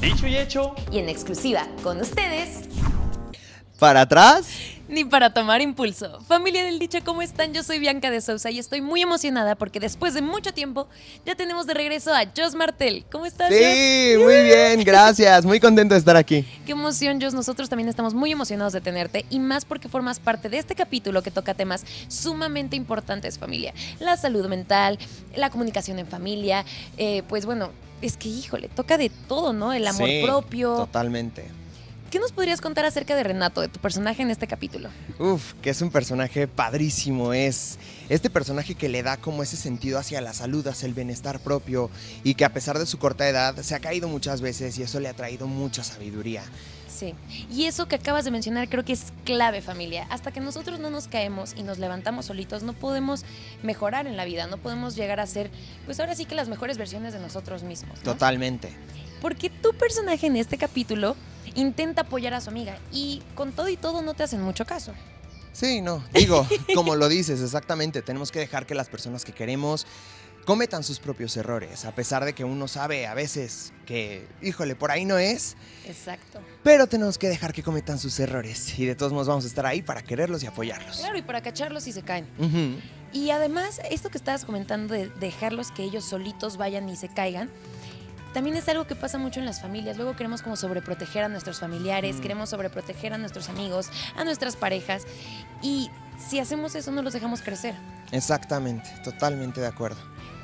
Dicho y hecho. Y en exclusiva con ustedes. ¿Para atrás? Ni para tomar impulso. Familia del dicho, ¿cómo están? Yo soy Bianca de Sousa y estoy muy emocionada porque después de mucho tiempo ya tenemos de regreso a Jos Martel. ¿Cómo estás? Sí, muy bien, gracias. Muy contento de estar aquí. Qué emoción, Jos. Nosotros también estamos muy emocionados de tenerte y más porque formas parte de este capítulo que toca temas sumamente importantes, familia. La salud mental, la comunicación en familia, eh, pues bueno, es que híjole, toca de todo, ¿no? El amor Sí, propio. Totalmente. ¿Qué nos podrías contar acerca de Renato, de tu personaje en este capítulo? Uf, que es un personaje padrísimo. Es este personaje que le da como ese sentido hacia la salud, hacia el bienestar propio y que a pesar de su corta edad se ha caído muchas veces y eso le ha traído mucha sabiduría. Sí. Y eso que acabas de mencionar creo que es clave, familia. Hasta que nosotros no nos caemos y nos levantamos solitos, no podemos mejorar en la vida, no podemos llegar a ser, pues ahora sí que las mejores versiones de nosotros mismos. ¿no? Totalmente. Porque tu personaje en este capítulo intenta apoyar a su amiga y con todo y todo no te hacen mucho caso. Sí, no. Digo, como lo dices, exactamente. Tenemos que dejar que las personas que queremos cometan sus propios errores, a pesar de que uno sabe a veces que, híjole, por ahí no es, Exacto. pero tenemos que dejar que cometan sus errores y de todos modos vamos a estar ahí para quererlos y apoyarlos. Claro, y para cacharlos si se caen. Y además, esto que estabas comentando de dejarlos que ellos solitos vayan y se caigan, también es algo que pasa mucho en las familias. Luego queremos como sobreproteger a nuestros familiares, Mm. queremos sobreproteger a nuestros amigos, a nuestras parejas. Y si hacemos eso, no los dejamos crecer. Exactamente, totalmente de acuerdo.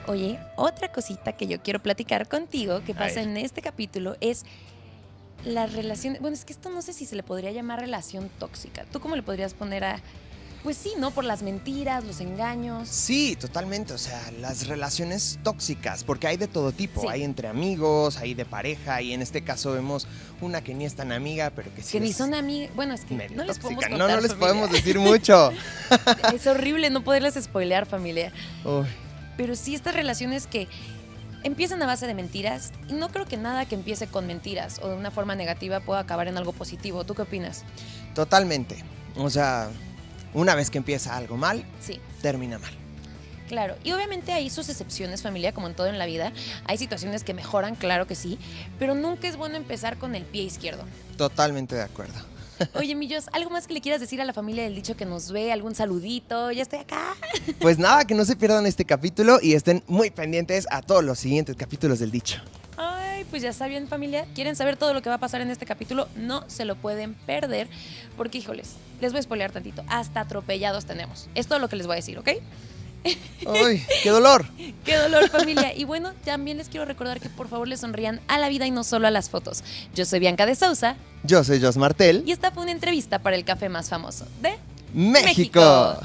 Oye, otra cosita que yo quiero platicar contigo que pasa en este capítulo es la relación. Bueno, es que esto no sé si se le podría llamar relación tóxica. ¿Tú cómo le podrías poner a.? Pues sí, ¿no? Por las mentiras, los engaños. Sí, totalmente, o sea, las relaciones tóxicas, porque hay de todo tipo, Sí. hay entre amigos, hay de pareja y en este caso vemos una que ni es tan amiga, pero que sí Que ni son amigas. Bueno, es que medio no les podemos tóxica. contar. No, no les familia. podemos decir mucho. Es horrible no poderles spoilear, familia. Uy, Pero sí estas relaciones que empiezan a base de mentiras y no creo que nada que empiece con mentiras o de una forma negativa pueda acabar en algo positivo. ¿Tú qué opinas? totalmente. O sea, una vez que empieza algo mal, Sí. termina mal. Claro, y obviamente hay sus excepciones, familia, como en todo en la vida. Hay situaciones que mejoran, claro que sí, pero nunca es bueno empezar con el pie izquierdo. Totalmente de acuerdo. Oye, Millos, ¿algo más que le quieras decir a la familia del dicho que nos ve? ¿Algún saludito? Ya estoy acá. Pues nada, que no se pierdan este capítulo y estén muy pendientes a todos los siguientes capítulos del dicho. Ay, pues ya saben, familia. ¿Quieren saber todo lo que va a pasar en este capítulo? No se lo pueden perder, porque, híjoles, les voy a spoilear tantito. Hasta atropellados tenemos. Es todo lo que les voy a decir, ¿ok? ¡Uy, qué dolor! Qué dolor, familia. Y bueno, también les quiero recordar que por favor les sonrían a la vida y no solo a las fotos. Yo soy Bianca de Sousa Yo soy Jos Martel. y esta fue una entrevista para el café más famoso de México. México.